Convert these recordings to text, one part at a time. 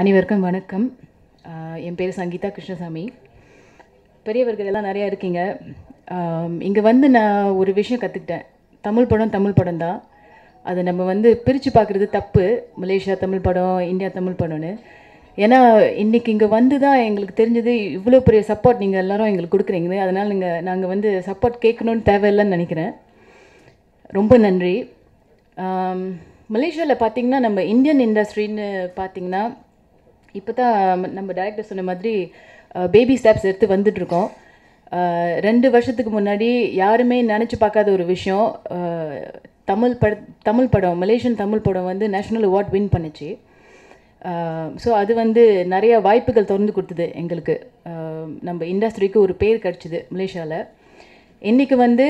அனைவருக்கும் வணக்கம். என் பேர் சங்கீதா கிருஷ்ணசாமி. பெரியவர்கள் எல்லாம் நிறையா இருக்கீங்க. இங்கே வந்து நான் ஒரு விஷயம் கற்றுக்கிட்டேன் தமிழ் படம் தமிழ் படம் தான். அதை நம்ம வந்து பிரித்து பார்க்குறது தப்பு. மலேசியா தமிழ் படம் இந்தியா தமிழ் படம்னு. ஏன்னா இன்றைக்கி இங்கே வந்து தான் எங்களுக்கு தெரிஞ்சது இவ்வளோ பெரிய சப்போர்ட் நீங்கள் எல்லாரும் எங்களுக்கு கொடுக்குறீங்கன்னு. அதனால் நீங்கள் நாங்கள் வந்து சப்போர்ட் கேட்கணுன்னு தேவையில்லைன்னு நினைக்கிறேன். ரொம்ப நன்றி. மலேசியாவில் பார்த்திங்கன்னா நம்ம இந்தியன் இண்டஸ்ட்ரின்னு பார்த்திங்கன்னா இப்போ தான் நம்ம டைரக்டர் சொன்ன மாதிரி பேபி ஸ்டெப்ஸ் எடுத்து வந்துட்ருக்கோம் ரெண்டு வருஷத்துக்கு முன்னாடி யாருமே நினச்சி பார்க்காத ஒரு விஷயம் தமிழ் பட தமிழ் படம் மலேசியன் தமிழ் படம் வந்து நேஷ்னல் அவார்ட் வின் பண்ணுச்சு. ஸோ அது வந்து நிறைய வாய்ப்புகள் திறந்து கொடுத்தது எங்களுக்கு. நம்ம இண்டஸ்ட்ரிக்கு ஒரு பேர் கிடச்சிது மலேசியாவில் இன்றைக்கி வந்து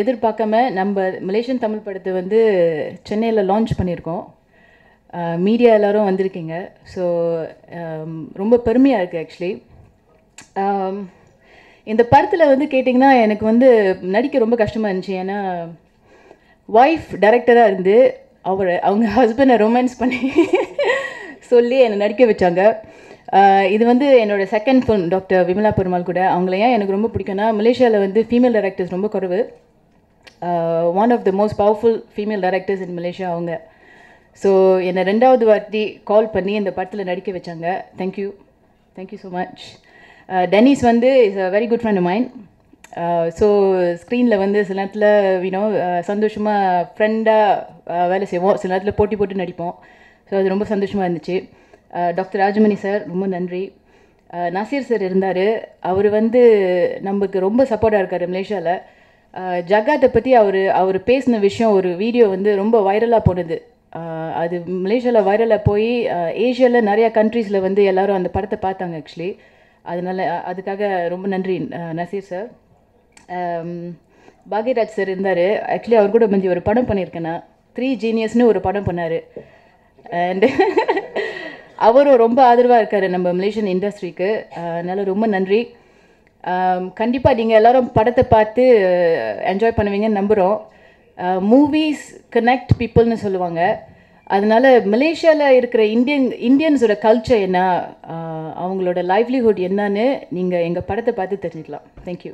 எதிர்பார்க்காம நம்ம மலேசியன் தமிழ் படத்தை வந்து சென்னையில் லான்ச் பண்ணியிருக்கோம். மீடியா எல்லாரும் வந்திருக்கீங்க. ஸோ ரொம்ப பெருமையாக இருக்குது ஆக்சுவலி இந்த படத்தில் வந்து கேட்டிங்கன்னா எனக்கு வந்து நடிக்க ரொம்ப கஷ்டமாக இருந்துச்சு. ஏன்னா ஒய்ஃப் டைரக்டராக இருந்து அவர் அவங்க ஹஸ்பண்டை ரொமான்ஸ் பண்ணி சொல்லி என்னை நடிக்க வச்சாங்க. இது வந்து என்னோடய second film doctor Vimala Perumal கூட. அவங்கள ஏன் எனக்கு ரொம்ப பிடிக்கும்னா மலேசியாவில் வந்து ஃபீமேல் டைரக்டர்ஸ் ரொம்ப குறைவு. One of the most powerful female directors in Malaysia அவங்க. ஸோ என்னை ரெண்டாவது வாட்டி கால் பண்ணி இந்த படத்தில் நடிக்க வச்சாங்க. Thank you thank you so much Dennis வந்து is a very good friend mind so ஸ்க்ரீனில் வந்து சில நேரத்தில் வினோ uh, சந்தோஷமாக ஃப்ரெண்டாக uh, வேலை செய்வோம். சில நேரத்தில் போட்டி போட்டு நடிப்போம். ஸோ அது ரொம்ப சந்தோஷமாக இருந்துச்சு. Uh, டாக்டர் ராஜமணி சார் ரொம்ப நன்றி. நசீர் சார் இருந்தார். அவர் வந்து நமக்கு ரொம்ப சப்போர்ட்டாக இருக்கார் மலேசியாவில் ஜகாத்தை பற்றி அவர் அவர் பேசின விஷயம் ஒரு வீடியோ வந்து ரொம்ப வைரலாக போனது. அது மலேசியாவில் வைரலாக போய் ஏஷியாவில் நிறையா கண்ட்ரீஸில் வந்து எல்லாரும் அந்த படத்தை பார்த்தாங்க ஆக்சுவலி அதனால அதுக்காக ரொம்ப நன்றி நசீர் சார் பாக்யராஜ் சார் இருந்தார். ஆக்சுவலி அவர் கூட மஞ்சி ஒரு படம் பண்ணியிருக்கேன் நான். த்ரீ ஜீனியஸ்னு ஒரு படம் பண்ணார். அண்டு அவரும் ரொம்ப ஆதரவாக இருக்கார் நம்ம மலேசியன் இண்டஸ்ட்ரிக்கு அதனால் ரொம்ப நன்றி. கண்டிப்பாக நீங்கள் எல்லாரும் படத்தை பார்த்து என்ஜாய் பண்ணுவீங்கன்னு நம்புகிறோம் மூவிஸ் கனெக்ட் பீப்புள்னு சொல்லுவாங்க. அதனால் மலேசியாவில் இருக்கிற இந்தியன் இந்தியன்ஸோட கல்ச்சர் என்ன? Uh, அவங்களோட லைவ்லிஹுட் என்னன்னு நீங்கள் எங்கள் படத்தை பார்த்து தெரிஞ்சுக்கலாம். தேங்க்யூ